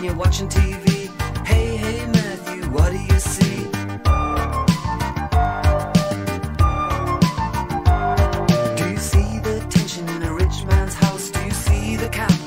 when you're watching TV. Hey, hey, Matthew, what do you see? Do you see the tension in a rich man's house? Do you see the cow?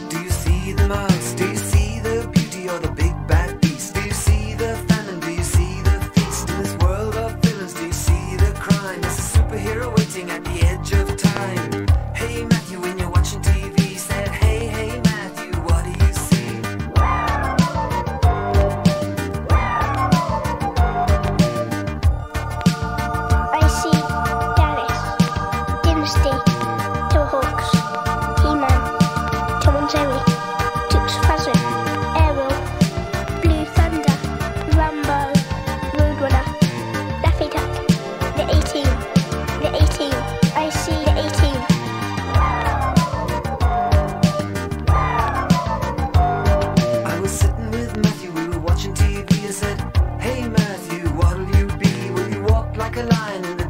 like a line.